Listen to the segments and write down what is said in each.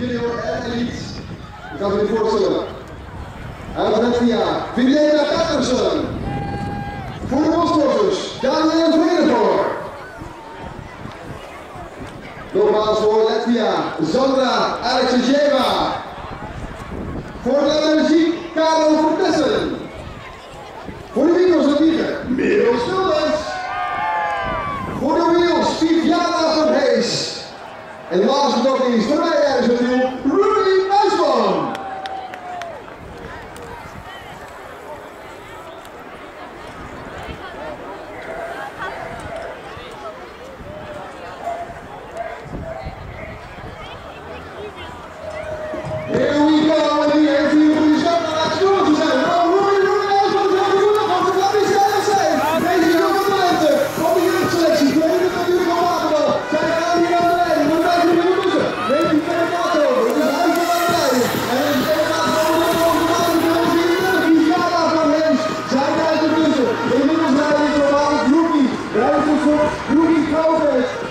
junior en elite. Ik me niet voorstellen. Uit Latvia, Vilena Pettersen. Voor de bossporters, Daniel Vredevoor. Nogmaals voor Latvia, Sandra Alexejeva. Voor de muziek, Karel Vertessen. Voor de winkels en wiegen, Merel Schulders. Voor de wheels, Viviana van Hees. En last but not least,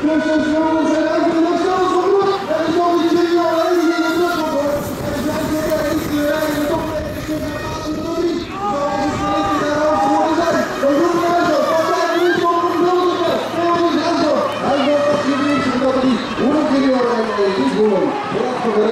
com seus